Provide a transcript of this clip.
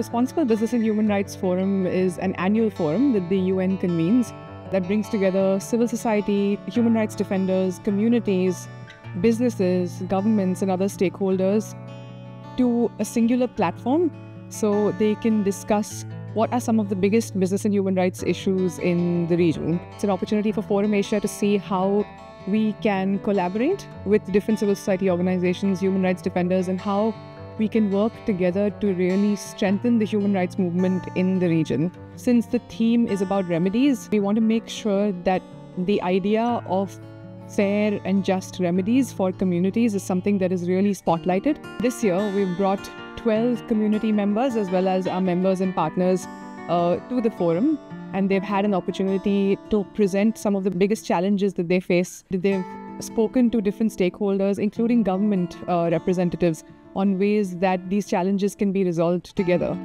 Responsible Business and Human Rights Forum is an annual forum that the UN convenes that brings together civil society, human rights defenders, communities, businesses, governments, and other stakeholders to a singular platform so they can discuss what are some of the biggest business and human rights issues in the region. It's an opportunity for Forum Asia to see how we can collaborate with different civil society organizations, human rights defenders, and how we can work together to really strengthen the human rights movement in the region. Since the theme is about remedies, we want to make sure that the idea of fair and just remedies for communities is something that is really spotlighted. This year, we've brought 12 community members as well as our members and partners uh, to the forum and they've had an opportunity to present some of the biggest challenges that they face. They've spoken to different stakeholders, including government uh, representatives, on ways that these challenges can be resolved together.